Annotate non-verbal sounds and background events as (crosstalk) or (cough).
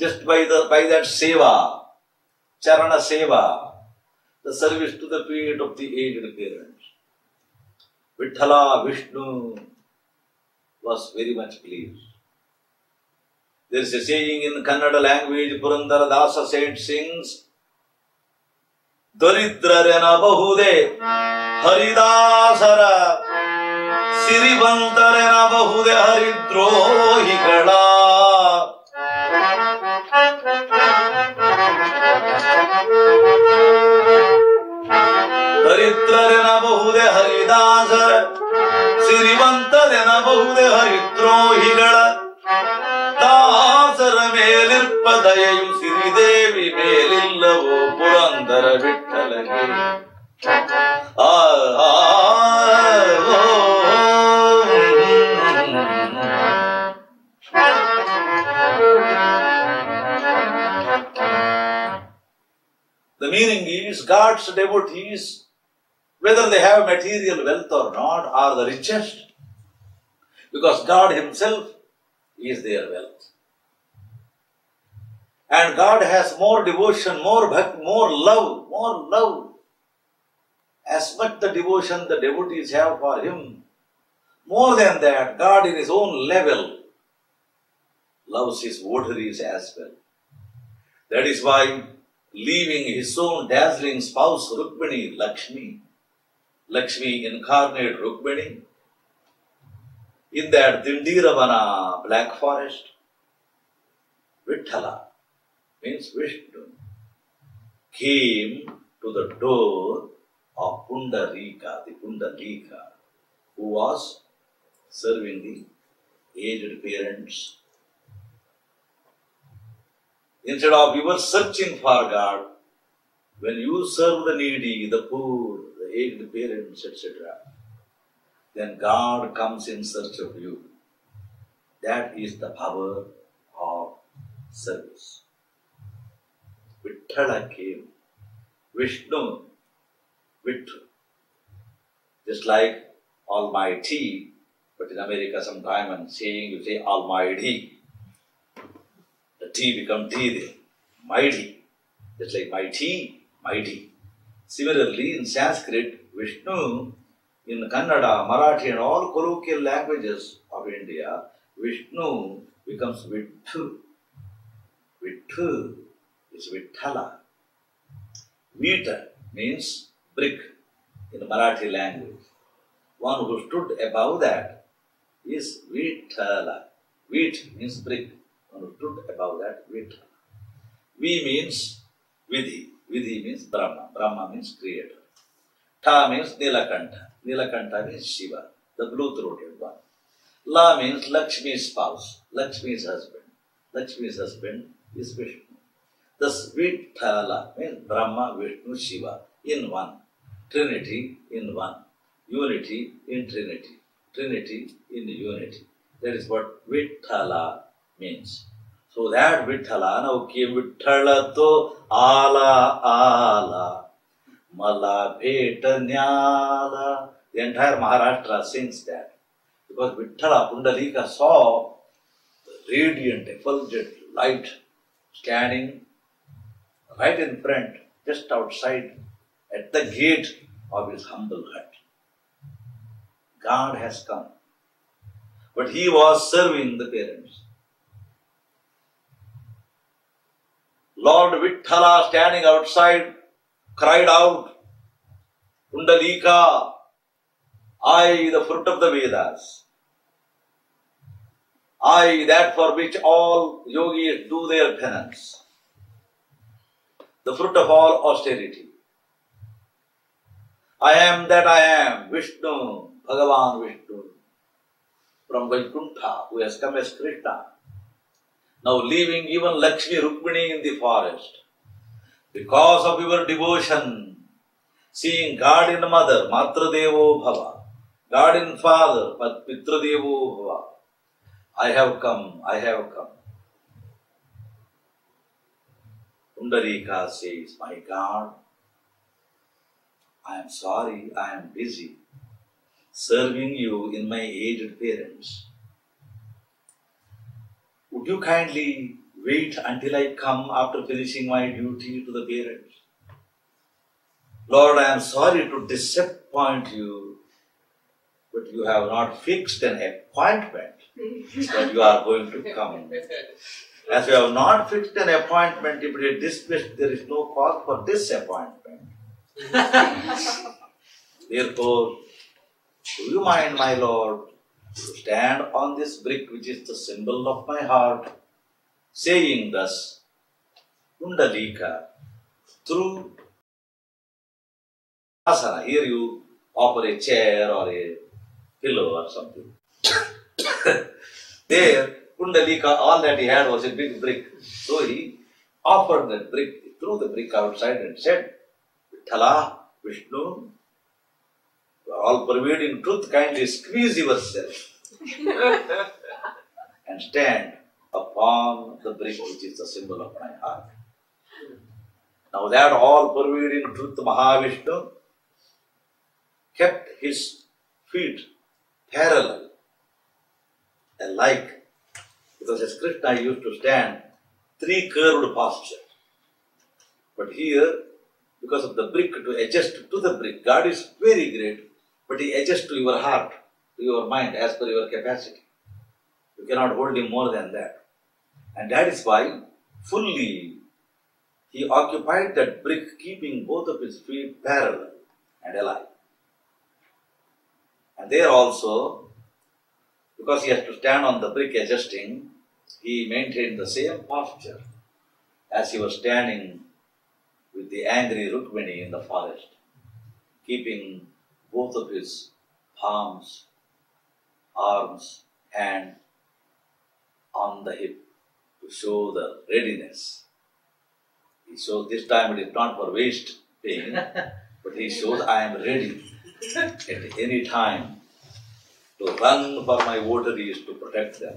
just by the by that seva, charana seva, the service to the feet of the aged parents. Vithala Vishnu was very much pleased. There is a saying in Kannada language, Purandara Dasa saint sings, ದರಿದ್ರರೆನ ಬಹುದೇ ಹರಿದಾಸರ ಸಿರಿವಂತರೆನ ಬಹುದೇ ಹರಿದ್ರೋಹಿಗಳ ದರಿದ್ರರೆನಬಹುದೇ ಹರಿದಾಸರ ಸಿರಿವಂತರೆನಬಹುದೇ ಹರಿದ್ರೋಹಿಗಳ ದಾಸರ ಮೇಲಿರ್ಪ ದಯೆಯು ಸಿರಿದೇವಿ ಮೇಲಿಲ್ಲವೋ ಪುರಂದರ ವಿಠಲಗೆ ಆ ಆ, ಓ, The meaning is God's devotees, whether they have material wealth or not, are the richest because God Himself is their wealth. And God has more devotion, more more love, more love. As much the devotion the devotees have for Him, more than that, God in His own level loves His votaries as well. That is why, leaving His own dazzling spouse Rukmini, Lakshmi, Lakshmi incarnate Rukmini, in that Dindiravana black forest, Vithala means Vishnu came to the door of Pundarika, the Pundarika, who was serving the aged parents. Instead of you were searching for God, when you serve the needy, the poor, the aged parents, etc., then God comes in search of you. That is the power of service. Vithala came. Vishnu, Vittu. Just like Almighty, but in America sometime I'm saying you say Almighty. The T become T there. Mighty. Just like mighty, mighty. Similarly, in Sanskrit, Vishnu, in Kannada, Marathi, and all colloquial languages of India, Vishnu becomes Vittu. Vittu is Vithala. Vita means brick in Marathi language. One who stood above that is Vithala. Vit means brick. One who stood above that, Vithala. V means Vidhi. Vidhi means Brahma. Brahma means creator. Ta means Nilakanta. Nilakanta means Shiva, the blue throated one. La means Lakshmi's spouse, Lakshmi's husband. Lakshmi's husband is Vishnu. Thus, Vithala means Brahma, Vishnu, Shiva in one. Trinity in one. Unity in Trinity. Trinity in unity. That is what Vithala means. So that Vithala now came Vithala to Ala Ala. Mala. The entire Maharashtra sings that. Because Vithala Pundalika saw the radiant, effulgent light standing right in front, just outside, at the gate of his humble hut. God has come. But he was serving the parents. Lord Vithala standing outside cried out, Pundalika, I, the fruit of the Vedas, I, that for which all yogis do their penance, the fruit of all austerity. I am that I am, Vishnu, Bhagavan Vishnu, from Vaikuntha, who has come as Krishna, now leaving even Lakshmi Rukmini in the forest. Because of your devotion, seeing God in mother, Matradevo Bhava, God in father, Pitradevo Bhava, I have come, I have come. Pundarika says, My God, I am sorry, I am busy serving you in my aged parents. Would you kindly wait until I come after finishing my duty to the parents. Lord, I am sorry to disappoint you, but you have not fixed an appointment that you are going to come. As you have not fixed an appointment, if it is dismissed, there is no cause for disappointment. (laughs) Therefore, do you mind, my Lord, stand on this brick which is the symbol of my heart, saying thus, Pundalika, through asana, here you offer a chair or a pillow or something. (laughs) there, Pundalika, all that he had was a big brick. So he offered that brick, threw the brick outside and said, Vithala, Vishnu, all pervading truth, kindly squeeze yourself (laughs) and stand upon the brick which is the symbol of my heart. Now that all pervading truth, Mahavishnu, kept his feet parallel alike because as Krishna used to stand three curved posture. But here, because of the brick to adjust to the brick, God is very great, but He adjusts to your heart, to your mind as per your capacity. You cannot hold Him more than that. And that is why fully He occupied that brick, keeping both of His feet parallel and alive. And there also, because he has to stand on the brick adjusting, he maintained the same posture as he was standing with the angry Rukmini in the forest, keeping both of his palms, arms, hand on the hip to show the readiness. He shows this time it is not for waist pain, (laughs) but he shows I am ready at any time to run for my votaries to protect them.